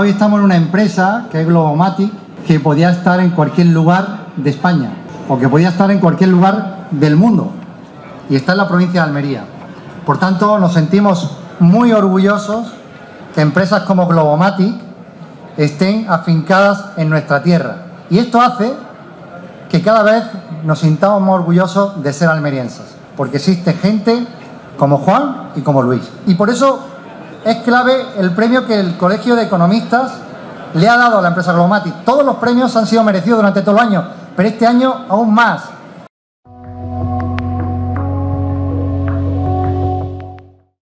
Hoy estamos en una empresa que es Globomatic, que podía estar en cualquier lugar de España o que podía estar en cualquier lugar del mundo y está en la provincia de Almería. Por tanto, nos sentimos muy orgullosos que empresas como Globomatic estén afincadas en nuestra tierra. Y esto hace que cada vez nos sintamos más orgullosos de ser almerienses, porque existe gente como Juan y como Luis. Y por eso es clave el premio que el Colegio de Economistas le ha dado a la empresa Globomatic. Todos los premios han sido merecidos durante todo el año, pero este año aún más